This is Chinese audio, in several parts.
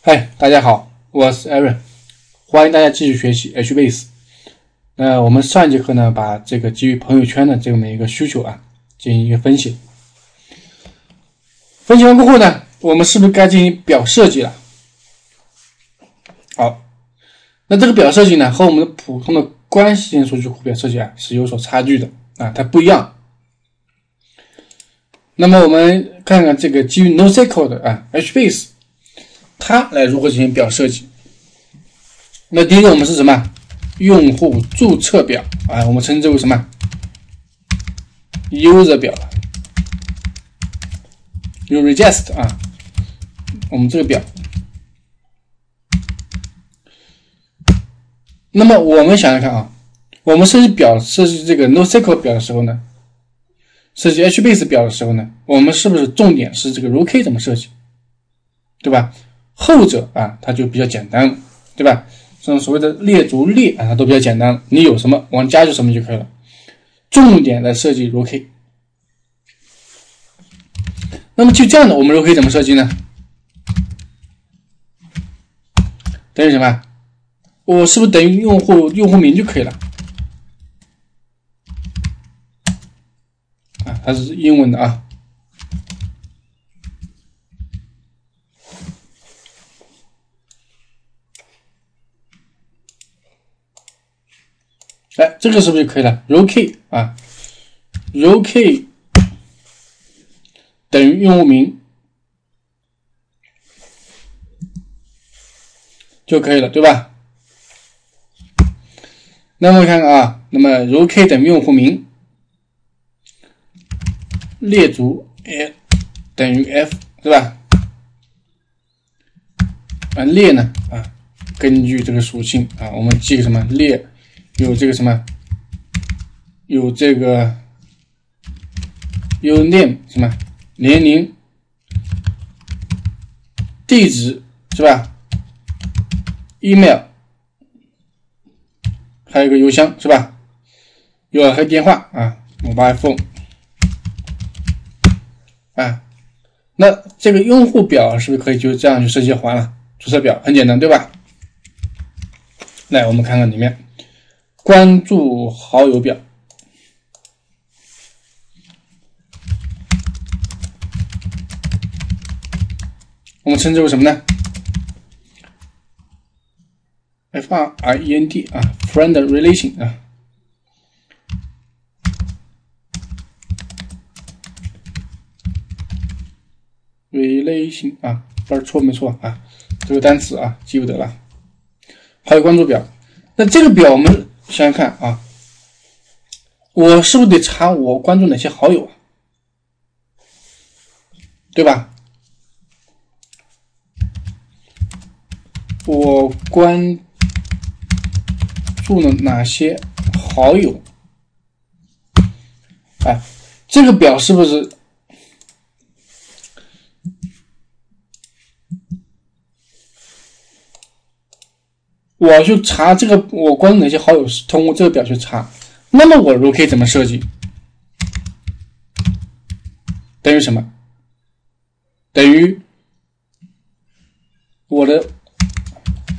嗨，大家好，我是 Aaron，欢迎大家继续学习 HBase。那我们上一节课呢，把这个基于朋友圈的这么一个需求啊，进行一个分析。分析完过后呢，我们是不是该进行表设计了？好，那这个表设计呢，和我们的普通的关系性数据库表设计啊是有所差距的啊，它不一样。那么我们看看这个基于 NoSQL 的啊 HBase。它来如何进行表设计？那第一个我们是什么？用户注册表啊，我们称之为什么？user 表有 regist 啊，我们这个表。那么我们想想看啊，我们设计表设计这个 NoSQL 表的时候呢，设计 HBase 表的时候呢，我们是不是重点是这个 ROK 怎么设计，对吧？后者啊，它就比较简单了，对吧？这种所谓的列足列啊，它都比较简单，你有什么往加就什么就可以了。重点来设计 r o K。那么就这样的，我们 r o K 怎么设计呢？等于什么？我是不是等于用户用户名就可以了？啊，它是英文的啊。哎，这个是不是就可以了？row k 啊，row k 等于用户名就可以了，对吧？那么看看啊，那么 row k 等于用户名，列足 a 等于 f，对吧？啊，列呢啊，根据这个属性啊，我们记个什么列？有这个什么？有这个有 name 什么年龄、地址是吧？email 还有个邮箱是吧？有还有电话啊五八 iPhone 啊。那这个用户表是不是可以就这样就设计完了？注册表很简单对吧？来，我们看看里面。关注好友表，我们称之为什么呢？F R I E N D 啊，friend relation 啊，relation 啊，不是错没错啊，这个单词啊记不得了。好友关注表，那这个表我们。想想看啊，我是不是得查我关注哪些好友啊？对吧？我关注了哪些好友？哎，这个表是不是？我去查这个，我关注哪些好友是通过这个表去查。那么我如可以怎么设计？等于什么？等于我的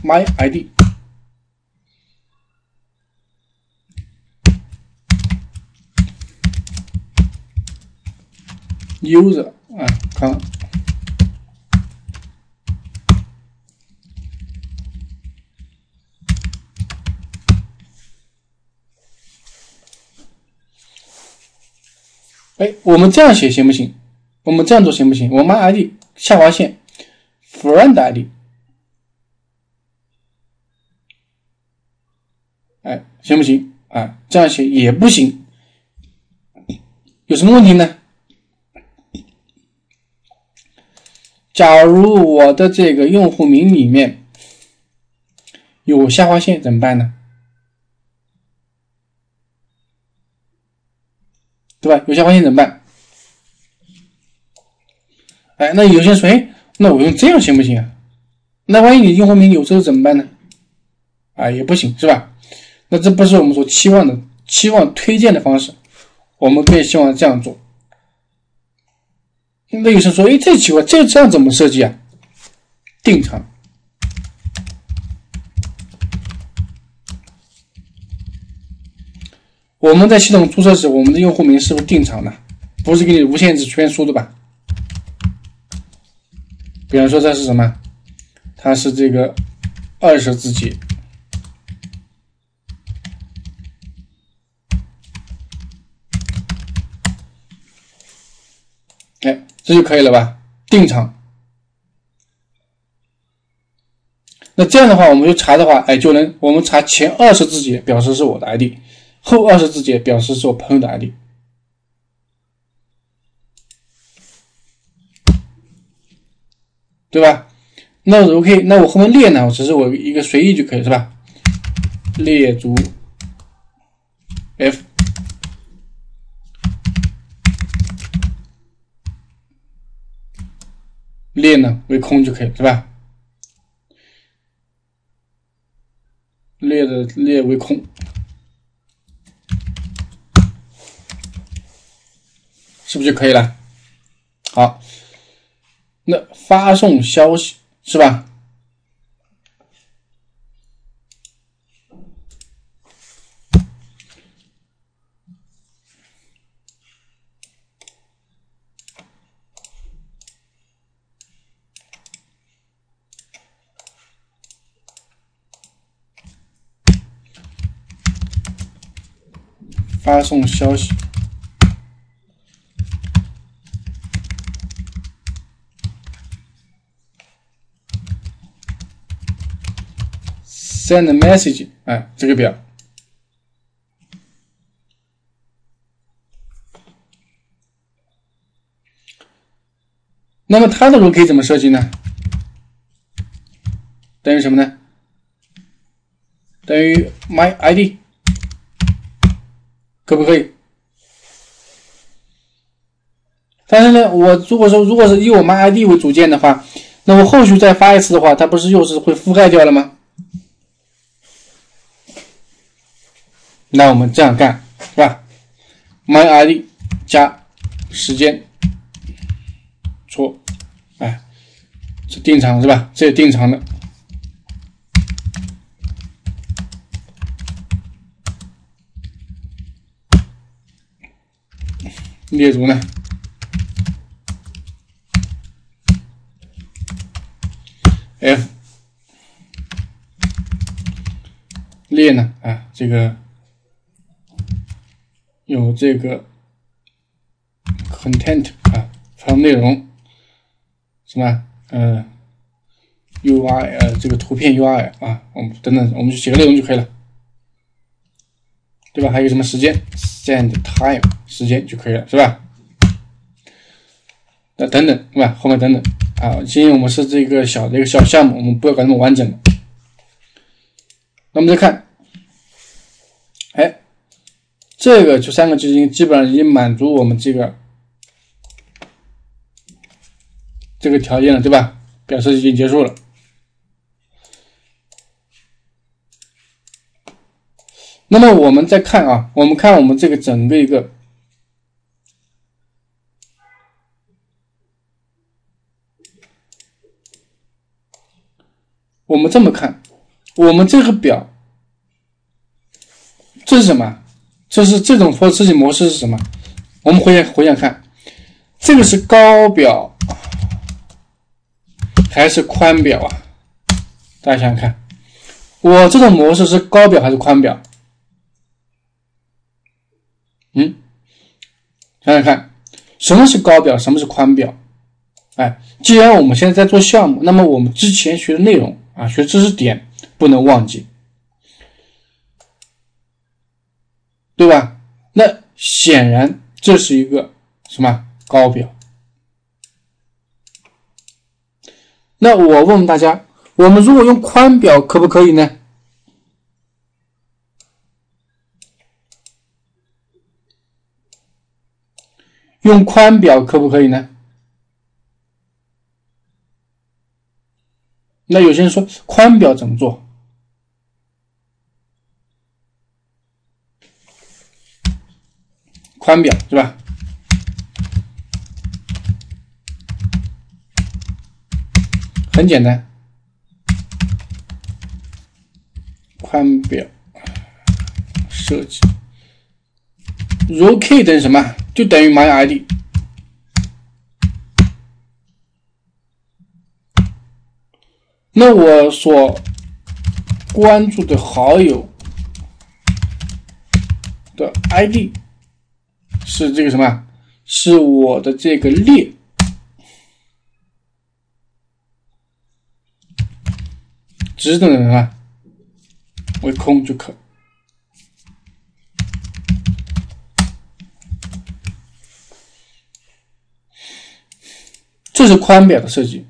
my ID user 啊，看。哎，我们这样写行不行？我们这样做行不行？我们 ID 下划线，friend ID，哎，行不行？啊，这样写也不行，有什么问题呢？假如我的这个用户名里面有下划线怎么办呢？对吧？有下划线怎么办？哎，那有些人说，哎，那我用这样行不行啊？那万一你用户名有这个怎么办呢？啊，也不行，是吧？那这不是我们所期望的、期望推荐的方式。我们更希望这样做。那有些人说，哎，这奇怪，这这样怎么设计啊？定场我们在系统注册时，我们的用户名是不是定长的？不是给你无限制全输的吧？比方说这是什么？它是这个二十字节，哎，这就可以了吧？定场。那这样的话，我们就查的话，哎，就能我们查前二十字节表示是我的 ID，后二十字节表示是我朋友的 ID，对吧？那 OK，那我后面列呢？我只是我一个随意就可以是吧？列足 F 列呢为空就可以是吧？列的列为空，是不是就可以了？好，那发送消息是吧？发送消息，send message，哎，这个表。那么它的 r o k 怎么设计呢？等于什么呢？等于 my ID。可不可以？但是呢，我如果说如果是以我们 ID 为组件的话，那我后续再发一次的话，它不是又是会覆盖掉了吗？那我们这样干是吧？my ID 加时间错，哎，是定长是吧？这是定长的。列如呢？F 列呢？啊，这个有这个 content 啊，放内容什么？呃，UI 呃，这个图片 UI 啊，我们等等，我们就写个内容就可以了，对吧？还有什么时间？Send time。时间就可以了，是吧？那等等，是吧？后面等等啊，今天我们是这个小的一个小项目，我们不要搞那么完整。那我们再看，这个就三个基金基本上已经满足我们这个这个条件了，对吧？表示已经结束了。那么我们再看啊，我们看我们这个整个一个。我们这么看，我们这个表，这是什么？这是这种设计模式是什么？我们回想回想看，这个是高表还是宽表啊？大家想想看，我这种模式是高表还是宽表？嗯，想想看，什么是高表？什么是宽表？哎，既然我们现在在做项目，那么我们之前学的内容。啊，学知识点不能忘记，对吧？那显然这是一个什么高表？那我问问大家，我们如果用宽表可不可以呢？用宽表可不可以呢？那有些人说宽表怎么做？宽表是吧？很简单，宽表设计 row k 等于什么？就等于 my id。那我所关注的好友的 id 是这个什么？是我的这个列。值等于什么？为空就可。这是宽表的设计。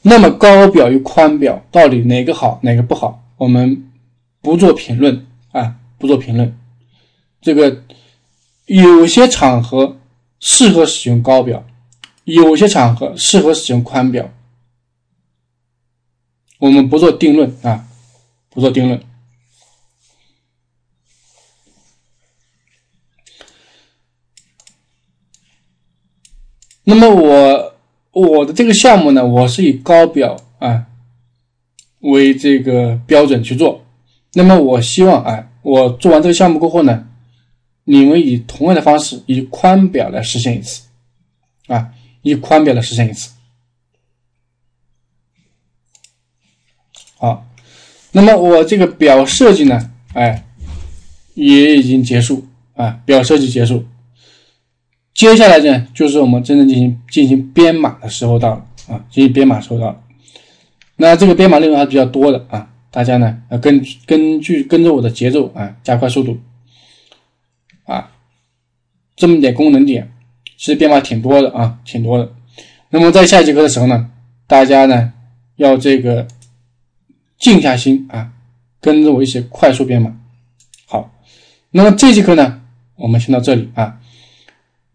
那么高表与宽表到底哪个好，哪个不好？我们不做评论啊，不做评论。这个有些场合适合使用高表，有些场合适合使用宽表。我们不做定论啊，不做定论。那么我我的这个项目呢，我是以高表啊为这个标准去做。那么我希望啊，我做完这个项目过后呢，你们以同样的方式，以宽表来实现一次啊，以宽表来实现一次。好，那么我这个表设计呢，哎，也已经结束啊，表设计结束。接下来呢，就是我们真正进行进行编码的时候到了啊，进行编码时候到了。那这个编码内容还是比较多的啊，大家呢要根根据跟着我的节奏啊，加快速度啊。这么点功能点，其实编码挺多的啊，挺多的。那么在下节课的时候呢，大家呢要这个静下心啊，跟着我一起快速编码。好，那么这节课呢，我们先到这里啊。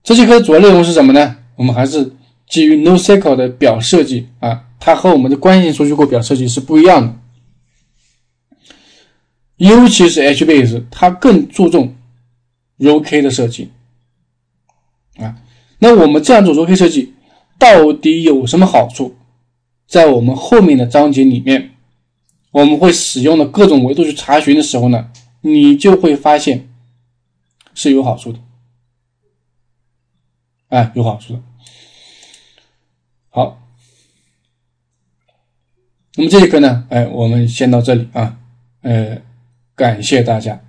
这节课的主要内容是什么呢？我们还是基于 NoSQL 的表设计啊，它和我们的关系型数据库表设计是不一样的，尤其是 HBase，它更注重 ROK 的设计啊。那我们这样做 ROK 设计到底有什么好处？在我们后面的章节里面，我们会使用的各种维度去查询的时候呢，你就会发现是有好处的。哎，有好处的。好，那么这节课呢，哎，我们先到这里啊，呃，感谢大家。